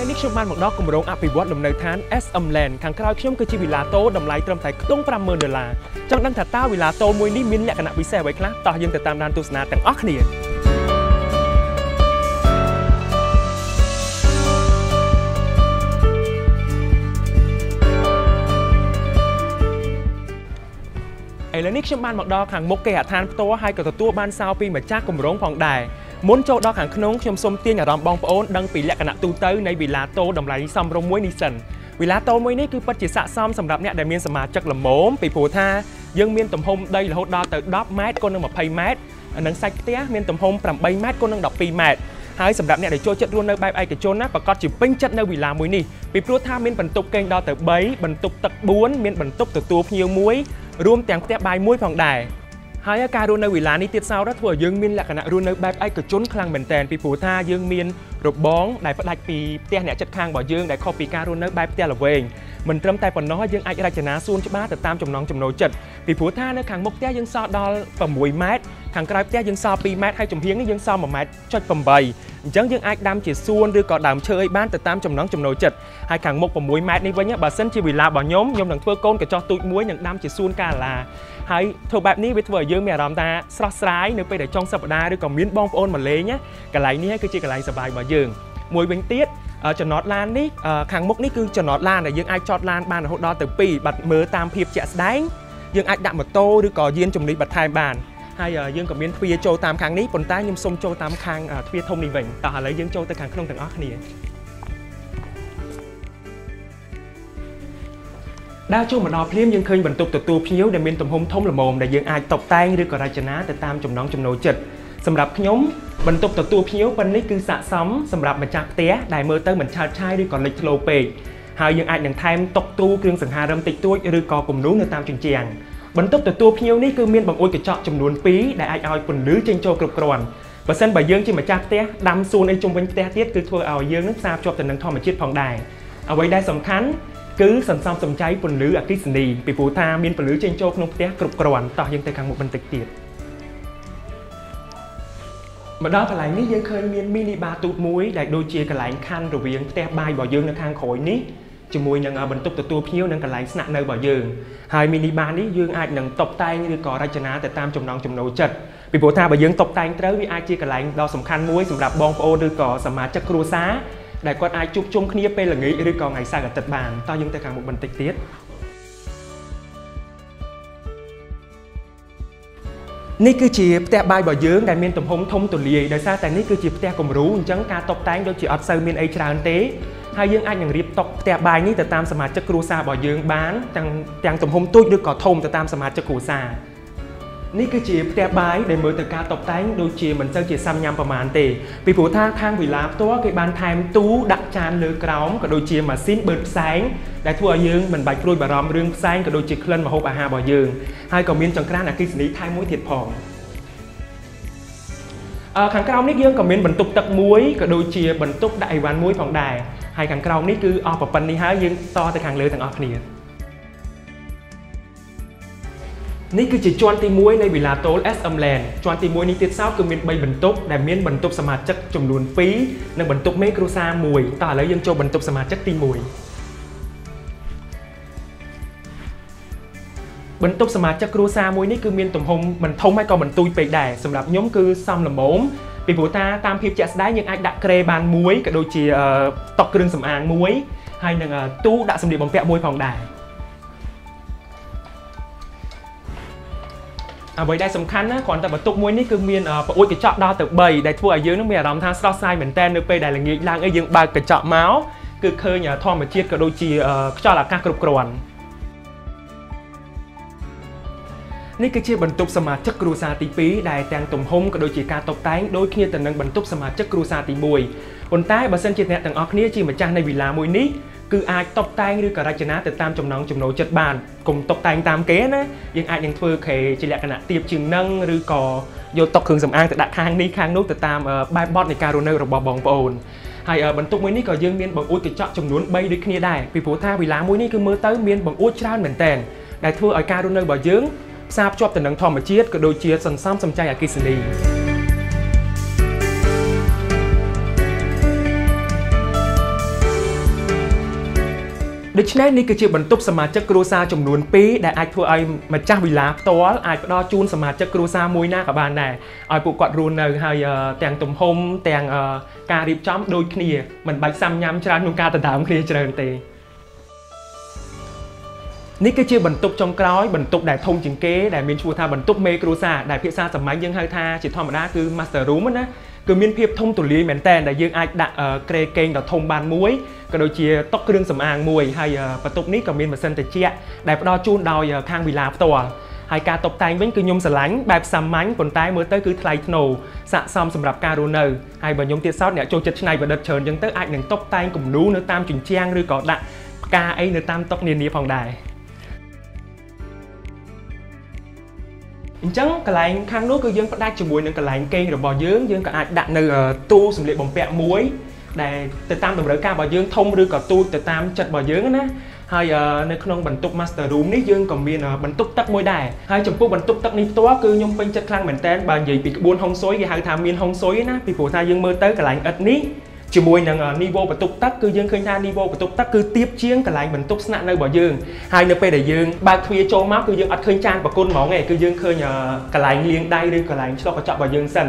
ថ្ងៃនេះខ្ញុំបានមកដល់គម្រោងអភិវឌ្ឍលំនៅឋាន SM Land ខាងក្រោយខ្ញុំគឺជាវិឡាតូតម្លៃត្រឹមតែខ្ទង់50000ដុល្លារចង់ដឹងថាតើវិឡាតូមួយនេះមានលក្ខណៈពិសេសអ្វីខ្លះតោះយើងទៅតាមដានទស្សនាទាំងអស់គ្នាឥឡូវនេះខ្ញុំបានមកដល់ខាងមុខគេហដ្ឋានផ្ទាល់ហើយក៏ទទួលបានសោពីម្ចាស់គម្រោងផងដែរ មុនចូលដល់ខាងក្នុងខ្ញុំសូមទាញអារម្មណ៍បងប្អូនដឹងពីលក្ខណៈទូទៅនៃវិឡាតូតម្លៃសមរម្យមួយនេះសិនវិឡាតូមួយនេះគឺពិតជាស័ក្តិសមសម្រាប់អ្នកដែលមានសមាជិកល្មមពីព្រោះថាយើងមានទំហំដីរហូតដល់ទៅ10ម៉ែត្រគុណនឹង20ម៉ែត្រនិងសាច់ផ្ទះមានទំហំ8ម៉ែត្រគុណនឹង12ម៉ែត្រហើយសម្រាប់អ្នកដែលចូលចិត្តរស់នៅបែបឯកជនណាប្រកាសជាពេញចិត្តនៅវិឡាមួយនេះពីព្រោះថាមានបន្ទប់គេងដល់ទៅ3បន្ទប់ទឹក4មានបន្ទប់ទទួលភ្ញៀវមួយរួមទាំងផ្ទះបាយមួយផងដែរ ហើយការរស់នៅវិឡានេះទៀតសោតធ្វើឲ្យយើងមានលក្ខណៈរស់នៅបែបឯកជនខ្លាំងមែនទែនពីព្រោះថាយើងមានរបងដែលផ្ដាច់ពីផ្ទះអ្នកចិត្តខាងរបស់យើងដែលខុសពីការរស់នៅបែបផ្ទះល្វែងមិនត្រឹមតែប៉ុណ្ណោះយើងអាចរចនាសួនច្បារទៅតាមចំណង់ចំណូលចិត្តពីព្រោះថានៅខាងមុខផ្ទះយើងសល់ដល់6ម៉ែត្រខាងក្រោយផ្ទះយើងសល់2ម៉ែត្រហើយចំហៀងនេះយើងសល់1ម៉ែត្រចុច8 អញ្ចឹងយើងអាចដាំជាសួនឬក៏ដើមឈើឲ្យបានទៅតាមចំណង់ចំណូលចិត្តហើយខាងមុខ6ម៉ែត្រនេះវិញបើសិនជាវិឡារបស់ខ្ញុំខ្ញុំនឹងធ្វើកូនកញ្ចក់ទូចមួយនិងដាំជាសួនកាឡាហើយធ្វើបែបនេះវាធ្វើឲ្យយើងមានអារម្មណ៍ថាស្រស់ស្រាយនៅពេលដែលចុងសប្តាហ៍ឬក៏មានបងប្អូនមកលេងណាកន្លែងនេះគឺជាកន្លែងសប្បាយរបស់យើងមួយវិញទៀតចំណតឡាននេះខាងមុខនេះគឺចំណតឡានដែលយើងអាចចតឡានបានរហូតដល់ទៅ2បាត់មើលតាមភាពជាក់ស្ដែងយើងអាចដាក់ម៉ូតូឬក៏យានជំនិះបន្ថែមបាន ហើយយើងក៏មានទ្វារចូលតាមខាងនេះប៉ុន្តែខ្ញុំសូមចូលតាមខាងទ្វារធំនេះវិញតោះឥឡូវយើងចូលទៅខាងក្នុងទាំងអស់គ្នាដើរចូលមកដល់ភ្លាមយើងឃើញបន្ទប់ទទួលភ្ញៀវដែលមានទំហំធំល្មមដែលយើងអាចតុបតែងឬក៏រចនាទៅតាមចំណង់ចំណូលចិត្តសម្រាប់ខ្ញុំបន្ទប់ទទួលភ្ញៀវប៉ុណ្នេះគឺស័ក្តិសមសម្រាប់ម្ចាស់ផ្ទះដែលមើលទៅមិនឆើតឆាយឬក៏លេចធ្លោពេកហើយយើងអាចនឹងថែមតុទូគ្រឿងសង្ហារឹមតិចតួចឬក៏គំនូរនៅតាមជញ្ជាំង បន្ទប់ទទួលភ្ញៀវនេះគឺមានបង្អួចកញ្ចក់ចំនួន2ដែលអាចឲ្យពន្លឺចេញចូលគ្រប់គ្រាន់បើសិនបើយើងជាម្ចាស់ផ្ទះដាំសួនអីជុំវិញផ្ទះទៀតគឺធ្វើឲ្យយើងនឹងផ្សារភ្ជាប់ទៅនឹងធម្មជាតិផងដែរអ្វីដែលសំខាន់គឺសន្សំសំចៃពន្លឺអគ្គិសនីពីព្រោះថាមានពន្លឺចេញចូលក្នុងផ្ទះគ្រប់គ្រាន់តោះយើងទៅខាងមុខបន្តិចទៀតមកដល់កន្លែងនេះយើងឃើញមាន mini bar ទូតមួយដែលដូចជាកន្លែងខណ្ឌរវាងផ្ទះបាយរបស់យើងនៅខាងក្រោយនេះ ជាមួយនឹងបន្ទប់ទទួលភ្ញៀវនិងកន្លែងស្នាក់នៅរបស់យើងហើយ mini bar នេះយើងអាចនឹងតុបតែងឬក៏រចនាទៅតាមចំណង់ចំណូលចិត្តពីព្រោះថាបើយើងតុបតែងត្រូវវាអាចជាកន្លែងដ៏សំខាន់មួយសម្រាប់បងប្អូនឬក៏សមាជិកគ្រួសារដែលគាត់អាចជួបជុំគ្នាពេលល្ងាចឬក៏ថ្ងៃសៅរ៍អាទិត្យបានតោះយើងទៅខាងមុខបន្តិចទៀតនេះគឺជាផ្ទះបាយរបស់យើងដែលមានទំហំធំទូលាយដោយសារតែនេះគឺជាផ្ទះគំរូអញ្ចឹងការតុបតែងដូចជាអត់សូវមានអីច្រើនទេ ហើយយើងអាចនឹងរៀបតុផ្ទះបាយនេះទៅតាមសមាជិកគ្រួសាររបស់យើងបានទាំងទាំងទំហំទូចឬក៏ធំទៅតាមសមាជិកគ្រួសារនេះគឺជាផ្ទះបាយដែលមើលទៅការតុបតែងដូចជាមិនសូវជាសាំញ៉ាំប្រមាណទេពីព្រោះថាខាងវិឡាផ្ទាល់គេបានថែមទូដាក់ចានលើក្រោមក៏ដូចជាម៉ាស៊ីនបឺតផ្សែងដែលធ្វើឲ្យយើងមិនបាច់ព្រួយបារម្ភរឿងផ្សែងក៏ដូចជាក្លិនម្ហូបអាហាររបស់យើងហើយក៏មានចង្ក្រានអគ្គិសនីថែមមួយទៀតផងអឺ ខាងក្រោមនេះយើងក៏មានបន្ទប់ទឹកមួយក៏ដូចជាបន្ទប់ដាក់អីវ៉ាន់មួយផងដែរហើយខាងក្រោមនេះគឺអស់ប្រប៉ុណ្្នេះហើយយើងតទៅខាងលើទាំងអស់គ្នានេះគឺជាជាន់ទី1នៃ Villa Tol SM Land ជាន់ទី1នេះទៀតសោតគឺមាន3បន្ទប់ដែលមានបន្ទប់សមាជិកចំនួន2និងបន្ទប់មេគ្រួសារ1តោះឥឡូវយើងចូលបន្ទប់សមាជិកទី1 បន្ទប់សមាជិកគ្រួសារមួយនេះគឺមានទំហំមិនធំហើយក៏មិនទូចពេកដែរសម្រាប់ខ្ញុំគឺសមល្មមពីព្រោះថាតាមភាពជាក់ស្ដែងយើងអាចដាក់ក្រេបានមួយក៏ដូចជាតុគ្រឿងសម្អាងមួយហើយនឹងទូដាក់សម្លៀកបំពាក់មួយផងដែរអ្វីដែលសំខាន់ណាគ្រាន់តែបន្ទប់មួយនេះគឺមានប្រអួចកញ្ចក់ដល់ទៅ3ដែលធ្វើឲ្យយើងនឹងមានអារម្មណ៍ថាស្រស់ស្រាយមែនតើនៅពេលដែលល្ងាចឡើងអីយើងបើកកញ្ចក់មកគឺឃើញធម្មជាតិក៏ដូចជាខ្យល់អាកាសគ្រប់គ្រាន់ នេះគឺជាបន្ទប់សមាជិកគ្រួសារទី2ដែលទាំងទំហំក៏ដូចជាការតុបតែងដូចគ្នាទៅនឹងបន្ទប់សមាជិកគ្រួសារទី1ប៉ុន្តែបើសិនជាអ្នកទាំងអស់គ្នាជាម្ចាស់នៃវិឡាមួយនេះគឺអាចតុបតែងឬក៏រចនាទៅតាមចំណង់ចំណូលចិត្តបានកុំតុបតែងតាមគេណាយើងអាចនឹងធ្វើគេជាលក្ខណៈទៀបជាងនឹងឬក៏យកតុគ្រឿងសម្អាងទៅដាក់ខាងនេះខាងនោះទៅតាមបែបបទនៃការរស់នៅរបស់បងប្អូនហើយបន្ទប់មួយនេះក៏យើងមានបង្អួចកញ្ចក់ចំនួន3ដូចគ្នាដែរពីព្រោះថាវិឡាមួយនេះគឺមើលទៅមានបង្អួចច្រើនមែនតើដែលធ្វើឲ្យការរស់នៅរបស់យើង ផ្សារភ្ជាប់ទៅនឹងធម្មជាតិក៏ដូចជាសន្សំសំចៃអគ្គិសនីដូច្នេះនេះគឺជាបន្ទប់សមាជិកគ្រួសារចំនួន2ដែលអាចធ្វើឲ្យម្ចាស់វិឡាផ្ទាល់អាចផ្ដល់ជូនសមាជិកគ្រួសារមួយណាក៏បានដែរឲ្យពួកគាត់រស់នៅហើយទាំងទំហំទាំងការរៀបចំដូចគ្នាមិនបាច់សាំញ៉ាំច្រើនក្នុងការដណ្ដើមគ្នាច្រើនទេ នេះគឺជាបន្ទប់ចុងក្រោយបន្ទប់ដែលធំជាងគេដែលមានឈ្មោះថាបន្ទប់មេគ្រួសារដែលភាសាសាមញ្ញយើងហៅថាជាធម្មតាគឺ master room ណាគឺមានភាពធំទូលាយមែនតើដែលយើងអាចដាក់ក្រេកេងដ៏ធំបានមួយក៏ដូចជាតុគ្រឿងសម្អាងមួយហើយបន្ទប់នេះក៏មានម៉ាស៊ីនត្រជាក់ដែលផ្ដល់ជូនដោយខាងវិឡាផ្ទាល់ហើយការតុបតែងវិញគឺខ្ញុំស្រឡាញ់បែបសាមញ្ញប៉ុន្តែមើលទៅគឺថ្លៃថ្នូរស័ក្តិសមសម្រាប់ការរស់នៅហើយបើខ្ញុំទៀតសោតអ្នកចូលចិត្តច្នៃប្រឌិតច្រើនចឹងទៅអាចនឹងតុបតែងគំនូរនៅតាមជញ្ជាំងឬក៏ដាក់ផ្កាអីនៅតាមតុនានាផងដែរ អញ្ចឹងកន្លែងខាងនោះគឺយើងផ្ដាច់ជាមួយនឹងកន្លែងគេងរបស់យើងយើងក៏អាចដាក់នៅទូសម្លៀកបំពាក់មួយដែលទៅតាមតម្រូវការរបស់យើងធំឬក៏ទូចទៅតាមចិត្តរបស់យើងណាហើយនៅក្នុងបន្ទប់ master room នេះយើងក៏មានបន្ទប់ទឹកមួយដែរហើយចំពោះបន្ទប់ទឹកនេះផ្ទាល់គឺខ្ញុំពេញចិត្តខ្លាំងមែនតើបើនិយាយពីក្បួនហុងស៊ុយគេហៅថាមានហុងស៊ុយណាពីព្រោះថាយើងមើលទៅកន្លែងឥដ្ឋនេះ ជាមួយនឹង niveau បន្ទប់ទឹកគឺយើងឃើញថា niveau បន្ទប់ទឹកគឺទៀបជាងកន្លែងបន្ទប់ស្នាក់នៅរបស់យើងហើយនៅពេលដែលយើងបើកទ្វារចូលមកគឺយើងអត់ឃើញចានប្រគុណហ្មងទេគឺយើងឃើញកន្លែងលាងដៃឬកន្លែងឆ្លុះកញ្ចក់របស់យើងសិន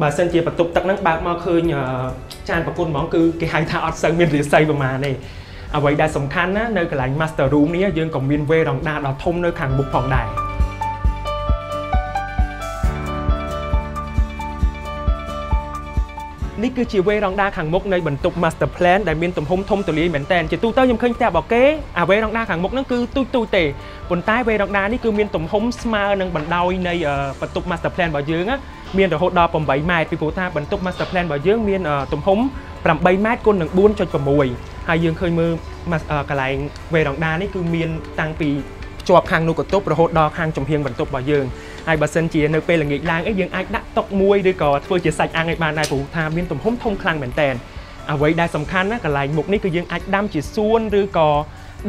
បើសិនជាបន្ទប់ទឹកហ្នឹងបើកមកឃើញចានប្រគុណហ្មងគឺគេហៅថាអត់សូវមានរាសីប្រហែលទេអ្វីដែលសំខាន់ណានៅកន្លែង master room នេះយើងក៏មានវេរ៉ង់ដាដ៏ធំនៅខាងមុខផងដែរ នេះគឺជាវេរ៉ង់ដាខាងមុខនៃបន្ទប់ master plan ដែលមានទំហំធំទូលាយមែនតើជាទូទៅខ្ញុំឃើញផ្ទះរបស់គេអាវេរ៉ង់ដាខាងមុខហ្នឹងគឺទូចទូចទេប៉ុន្តែវេរ៉ង់ដានេះគឺមានទំហំស្មើនឹងបណ្ដោយនៃបន្ទប់ master plan របស់យើងមានរហូតដល់8ម៉ែត្រពីព្រោះថាបន្ទប់ master plan របស់យើងមានទំហំ8ម៉ែត្រគុណនឹង4.6ហើយយើងឃើញមើលកន្លែងវេរ៉ង់ដានេះគឺមានតាំងពីជាប់ខាងនោះកន្ទប់រហូតដល់ខាងចំហៀងបន្ទប់របស់យើង ហើយបើសិនជានៅពេលល្ងាចឡើងអីយើងអាចដាក់តុមួយឬក៏ធ្វើជាសាច់អាំងឲ្យបានដែរព្រោះថាមានទំហំធំខ្លាំងមែនតើអ្វីដែលសំខាន់ណាកន្លែងមុខនេះគឺយើងអាចដាំជាសួនឬក៏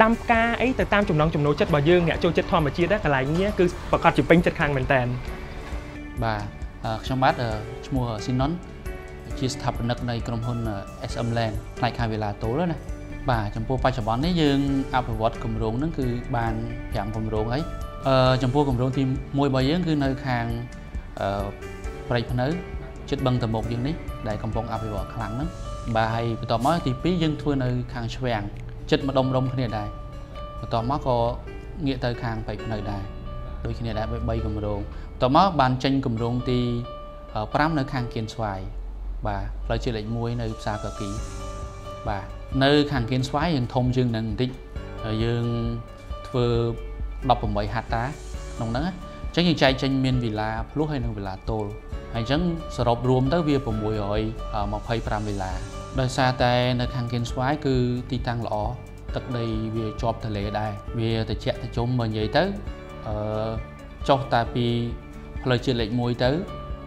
ដាំផ្កាអីទៅតាមចំណង់ចំណូលចិត្តរបស់យើងអ្នកចូលចិត្តធម្មជាតិកន្លែងនេះគឺប្រកាសជាពេញចិត្តខ្លាំងមែនតើបាទខ្ញុំបាទឈ្មោះស៊ីណុនជាស្ថាបនិកនៃក្រុមហ៊ុន SM Land ផ្នែកខាងវេលាតូលណាបាទចំពោះបច្ចុប្បន្ននេះយើងអភិវឌ្ឍគម្រោងហ្នឹងគឺបាន5គម្រោងហើយ អឺចំពោះគម្រោងទី1របស់យើងគឺនៅខាងអឺប្រៃភ្នៅចិត្តបឹងតមុកយើងនេះដែលកំពុងអភិវឌ្ឍខ្លាំងហ្នឹងបាទហើយបន្ទាប់មកទី2យើងធ្វើនៅខាងឆ្វាំងចិត្តម្ដុំរំគ្នាដែរបន្ទាប់មកក៏ងាកទៅខាងប្រៃភ្នៅដែរដូចគ្នាដែរ3គម្រោងបន្ទាប់មកបានចេញគម្រោងទី5នៅខាងគៀនស្វាយបាទផ្លូវជាតិលេខ1នៅផ្សារកគីបាទនៅខាងគៀនស្វាយយើងធំជាងនឹងបន្តិចយើងធ្វើ 18ហត្តាក្នុងហ្នឹងអញ្ចឹងយើងចែកចេញមានវីឡាភ្លោះហើយនិងវីឡាតូលហើយអញ្ចឹងសរុបរួមទៅវា625វីឡាដោយសារតែនៅខាងគៀនស្វាយគឺទីតាំងល្អទឹកដីវាជាប់ទន្លេដែរវាត្រជាក់ត្រជុំមកនិយាយទៅអឺចុះតែពីផ្លូវជាតិលេខ1ទៅ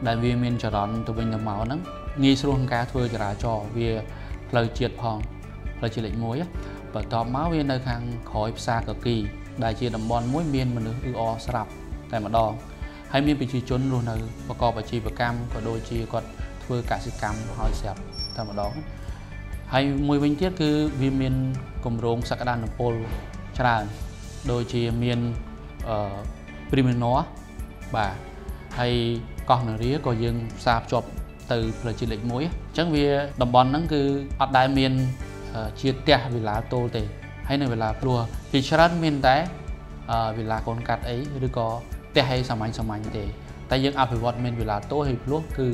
ដែលវាមានចរន្តទៅវិញទៅមកហ្នឹងងាយស្រួលក្នុងការធ្វើចរាចរណ៍វាផ្លូវជាតិផងផ្លូវជាតិលេខ1បន្ទាប់មកវានៅខាងក្រោយផ្សារកគី ដែលជាតំបន់មួយមានមនុស្សអ៊ឺអស្រាប់តែម្ដងហើយមានប្រជាជនរស់នៅប្រកបអាជីវកម្មក៏ដូចជាគាត់ធ្វើកសិកម្មហើយស្រាប់តែម្ដងហើយមួយវិញទៀតគឺវាមានគម្រោងសក្តានុពលច្រើនដូចជាមានអឺ Priminor បាទហើយកោះនារីក៏យើងផ្សារភ្ជាប់ទៅផ្លូវជាតិលេខ1អញ្ចឹងវាតំបន់ហ្នឹងគឺអត់ដែលមានជាផ្ទះវិឡាតូលទេ ហើយនៅវិឡាព្រោះពីច្រើនមានតែវិឡាកូនកាត់អីឬក៏ផ្ទះអីសាមញ្ញសាមញ្ញទេតែយើងអភិវឌ្ឍមានវិឡាតូហើយព្រោះគឺ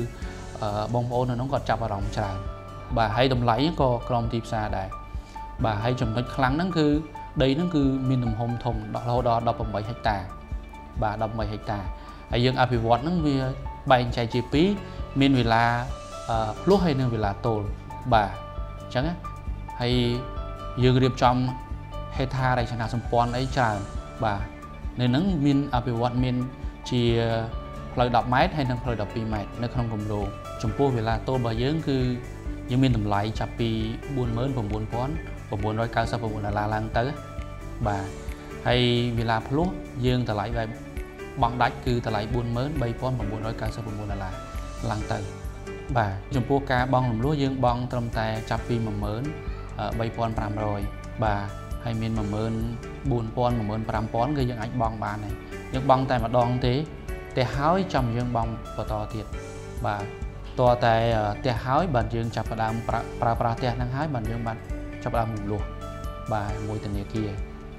បងប្អូននៅនោះក៏ចាប់អារម្មណ៍ច្រើនបាទហើយតម្លៃក៏ក្រោមទីផ្សារដែរបាទហើយចំណុចខ្លាំងហ្នឹងគឺដីហ្នឹងគឺមានទំហំធំរហូតដល់18ហិកតា បាទ18ហិកតាហើយយើងអភិវឌ្ឍហ្នឹងវាបែងចែកជា2មានវិឡាភ្លោះហើយនិងវិឡាតូលបាទអញ្ចឹងហើយយើងរៀបចំ ហេដ្ឋារចនាសម្ព័ន្ធអីច្រើនបាទនៅនឹងមានអភិវឌ្ឍមានជាផ្លូវ10ម៉ែត្រហើយនិងផ្លូវ12ម៉ែត្រនៅក្នុងគម្រោងចំពោះវេលាតូលរបស់យើងគឺយើងមានតម្លៃចាប់ពី49999ដុល្លារឡើងទៅបាទហើយវេលាភ្លោះយើងតម្លៃបែបបង់ដាច់គឺតម្លៃ43999ដុល្លារឡើងទៅបាទចំពោះការបង់រំលោះយើងបង់ត្រឹមតែចាប់ពី13500បាទ ហើយមាន14000 15000គឺយើងអាចបង់បានហើយយើងបង់តែម្ដងទេតែហើយចាំយើងបង់បន្តទៀតបាទតើតែផ្ទះហើយបាទយើងចាប់ផ្ដើមប្រើប្រាស់ផ្ទះហ្នឹងហើយបាទយើងបាទចាប់ផ្ដើមរំលោះបាទមួយធនាគារ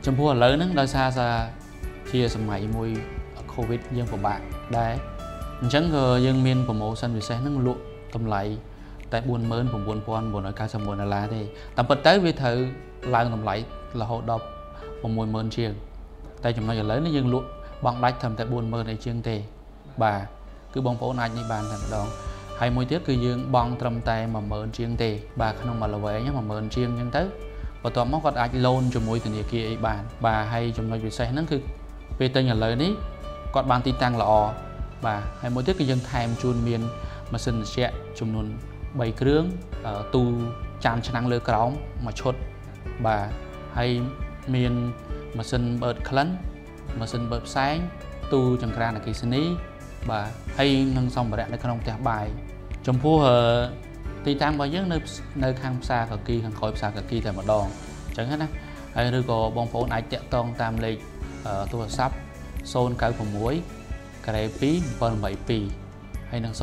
ចំពោះឥឡូវហ្នឹងដោយសារថាជាសម័យមួយ Covid យើងពិបាកដែរអញ្ចឹងក៏យើងមាន promotion ពិសេសហ្នឹងលក់តម្លៃតែ49999ដុល្លារទេតាមពិតទៅវាត្រូវ ឡើងតម្លៃរហូតដល់60000ជាង តែចំណុចឥឡូវនេះយើងលក់បងដាច់ត្រឹមតែ40000ឯជាងទេ បាទគឺបងប្អូនអាចនេះបានតែម្ដងហើយមួយទៀតគឺយើងបង់ត្រឹមតែ10000ជាងទេ បាទក្នុងមួយល្វែង10000ជាងអញ្ចឹងទៅបន្ទាប់មកគាត់អាច loan ជាមួយធនាគារអីបាន បាទហើយចំណុចពិសេសហ្នឹងគឺពេលទិញឥឡូវនេះគាត់បានទីតាំងល្អបាទហើយមួយទៀតគឺយើងថែមជូនមានម៉ាស៊ីនត្រជាក់ចំនួន3គ្រឿងទូចានឆ្នាំងលើក្រោមមួយឈុត បាទហើយមានម៉ាស៊ីនបឺតក្លិនម៉ាស៊ីនបឺតផ្សែងទូចង្ក្រានអគ្គិសនី បាទហើយនឹងសម្ភារៈនៅក្នុងផ្ទះបាយចំពោះទីតាំងរបស់យើងនៅនៅខាងផ្សារកគីខាងក្រោយផ្សារកគីតែម្ដងអញ្ចឹងណាហើយឬក៏បងប្អូនអាចតាក់ទងតាមលេខទូរស័ព្ទ096ក្រេ2 782ហើយនឹង012 47 48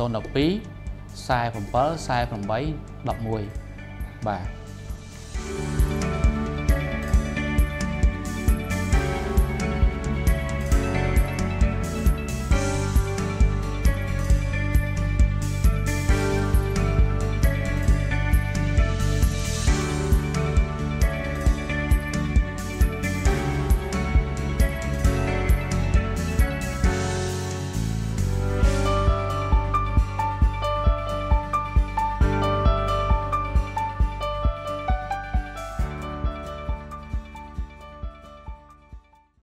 11បាទ